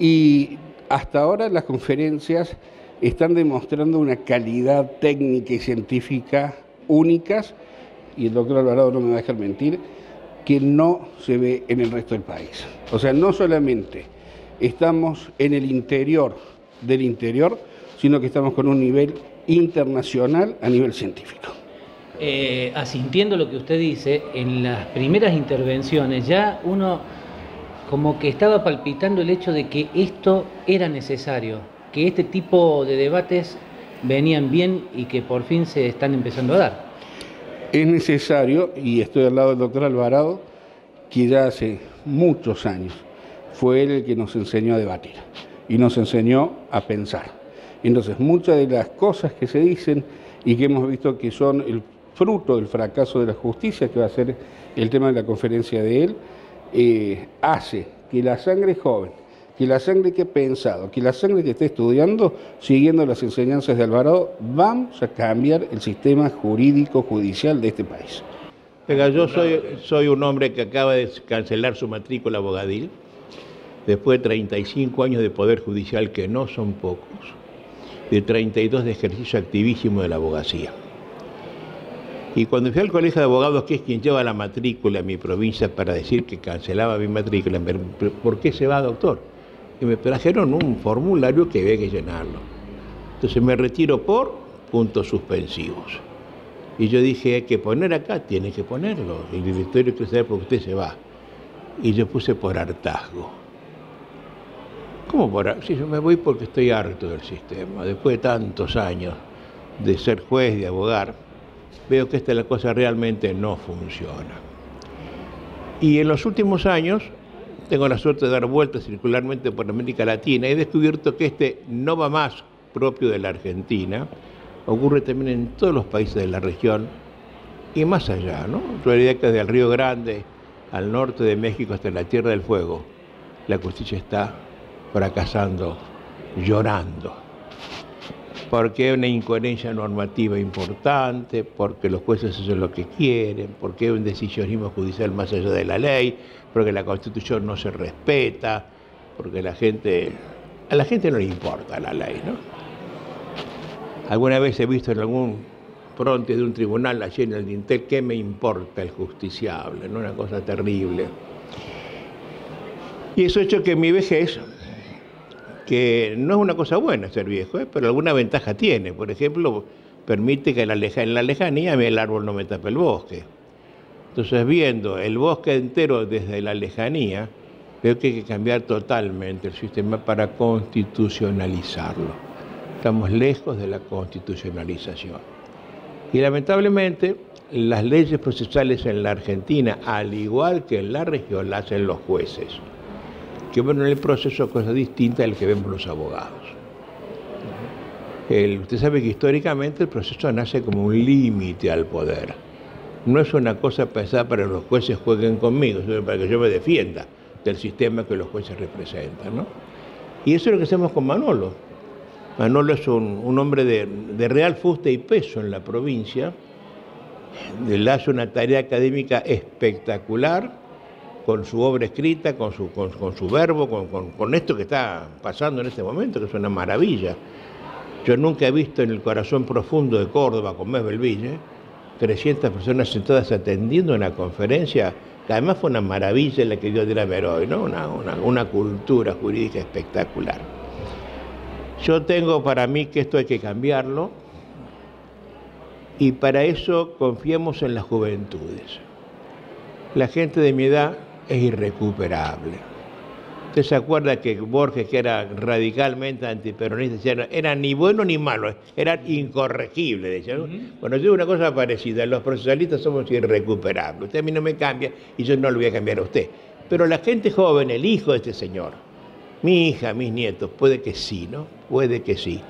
Y hasta ahora las conferencias están demostrando una calidad técnica y científica únicas, y el doctor Alvarado no me va a dejar mentir, que no se ve en el resto del país. O sea, no solamente estamos en el interior del interior, sino que estamos con un nivel internacional a nivel científico. Eh, asintiendo lo que usted dice, en las primeras intervenciones ya uno como que estaba palpitando el hecho de que esto era necesario, que este tipo de debates venían bien y que por fin se están empezando a dar. Es necesario, y estoy al lado del doctor Alvarado, que ya hace muchos años fue él el que nos enseñó a debatir y nos enseñó a pensar. Entonces, muchas de las cosas que se dicen y que hemos visto que son el fruto del fracaso de la justicia, que va a ser el tema de la conferencia de él, hace que la sangre joven, que la sangre que ha pensado, que la sangre que está estudiando, siguiendo las enseñanzas de Alvarado, vamos a cambiar el sistema jurídico judicial de este país. Venga, yo soy un hombre que acaba de cancelar su matrícula abogadil después de 35 años de poder judicial, que no son pocos, de 32 de ejercicio activísimo de la abogacía. Y cuando fui al colegio de abogados, que es quien lleva la matrícula en mi provincia para decir que cancelaba mi matrícula, ¿por qué se va, doctor? Y me trajeron un formulario que había que llenarlo. Entonces me retiro por puntos suspensivos. Y yo dije, hay que poner acá, tiene que ponerlo. El directorio quiere saber por qué usted se va. Y yo puse por hartazgo. ¿Cómo por Si yo me voy porque estoy harto del sistema. Después de tantos años de ser juez, de abogar, veo que esta la cosa realmente no funciona. Y en los últimos años tengo la suerte de dar vueltas circularmente por América Latina y he descubierto que este no va más propio de la Argentina, ocurre también en todos los países de la región y más allá, ¿no? Yo diría que desde el Río Grande al norte de México hasta la Tierra del Fuego, la justicia está fracasando, llorando, porque hay una incoherencia normativa importante, porque los jueces hacen lo que quieren, porque hay un decisionismo judicial más allá de la ley, porque la constitución no se respeta, porque la gente, a la gente no le importa la ley, ¿no? Alguna vez he visto en algún fronte de un tribunal allí en el Dintel, ¿qué me importa el justiciable? ¿no? Una cosa terrible. Y eso ha hecho que mi vejez que no es una cosa buena ser viejo, ¿eh? pero alguna ventaja tiene. Por ejemplo, permite que en la lejanía el árbol no me tape el bosque. Entonces, viendo el bosque entero desde la lejanía, veo que hay que cambiar totalmente el sistema para constitucionalizarlo. Estamos lejos de la constitucionalización. Y lamentablemente, las leyes procesales en la Argentina, al igual que en la región, las hacen los jueces que ven en el proceso cosas distintas al que vemos los abogados. usted sabe que históricamente el proceso nace como un límite al poder. No es una cosa pensada para que los jueces jueguen conmigo, sino para que yo me defienda del sistema que los jueces representan. ¿no? Y eso es lo que hacemos con Manolo. Manolo es un, hombre de, de, real fuste y peso en la provincia. Él hace una tarea académica espectacular con su obra escrita, con su, con, su verbo, con, esto que está pasando en este momento, que es una maravilla. Yo nunca he visto en el corazón profundo de Córdoba, con Mes Belville, 300 personas sentadas atendiendo una conferencia, que además fue una maravilla la que dio de la Meroy, ¿no? Una, una cultura jurídica espectacular. Yo tengo para mí que esto hay que cambiarlo y para eso confiemos en las juventudes. La gente de mi edad es irrecuperable. Usted se acuerda que Borges, que era radicalmente antiperonista, decía, era ni bueno ni malo, era incorregible. Decía, Bueno, yo digo una cosa parecida, los procesalistas somos irrecuperables. Usted a mí no me cambia y yo no lo voy a cambiar a usted. Pero la gente joven, el hijo de este señor, mi hija, mis nietos, puede que sí, ¿no? Puede que sí.